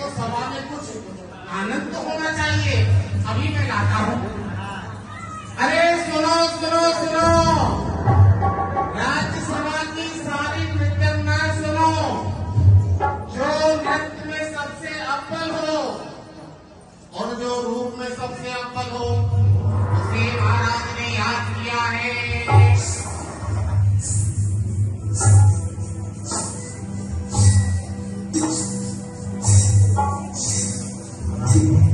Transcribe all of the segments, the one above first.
तो सभा में कुछ आनंद तो होना चाहिए, अभी मैं लाता हूँ। अरे सुनो सुनो सुनो। राज्यसभा की सारी नृत्यांगनाएँ सुनो। जो नृत्य में सबसे अव्वल हो और जो रूप में सबसे अव्वल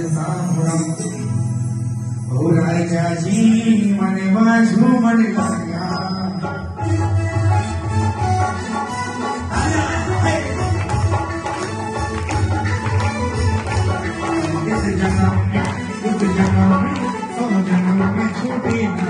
सर्वसाहुरम राजा जी मने बाजू मन लाया इस जन्म में इस